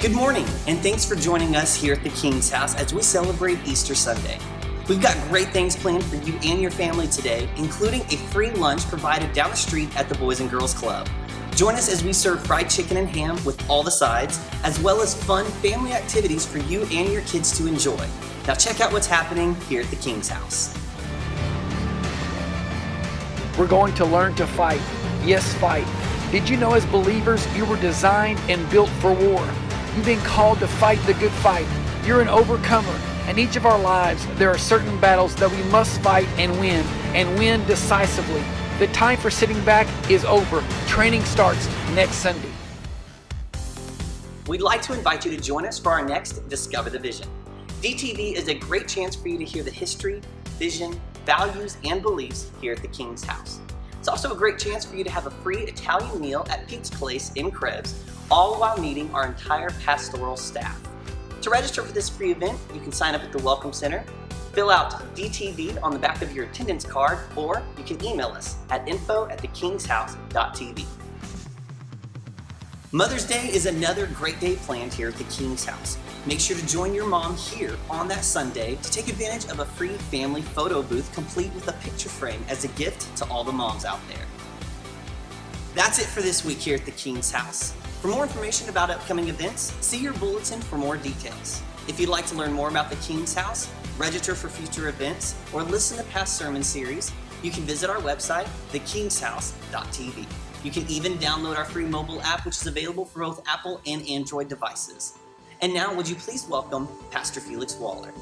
Good morning, and thanks for joining us here at the King's House as we celebrate Easter Sunday. We've got great things planned for you and your family today, including a free lunch provided down the street at the Boys and Girls Club. Join us as we serve fried chicken and ham with all the sides, as well as fun family activities for you and your kids to enjoy. Now, check out what's happening here at the King's House. We're going to learn to fight. Yes, fight. Did you know as believers you were designed and built for war? You've been called to fight the good fight. You're an overcomer. In each of our lives, there are certain battles that we must fight and win, and win decisively. The time for sitting back is over. Training starts next Sunday. We'd like to invite you to join us for our next Discover the Vision. DTV is a great chance for you to hear the history, vision, values, and beliefs here at the King's House. It's also a great chance for you to have a free Italian meal at Pete's Place in Krebs, all while meeting our entire pastoral staff. To register for this free event, you can sign up at the Welcome Center, fill out DTV on the back of your attendance card, or you can email us at info at thekingshouse.tv. Mother's Day is another great day planned here at the King's House. Make sure to join your mom here on that Sunday to take advantage of a free family photo booth complete with a picture frame as a gift to all the moms out there. That's it for this week here at the King's House. For more information about upcoming events, see your bulletin for more details. If you'd like to learn more about the King's House, register for future events, or listen to past sermon series, you can visit our website, thekingshouse.tv. You can even download our free mobile app, which is available for both Apple and Android devices. And now, would you please welcome Pastor Felix Waller?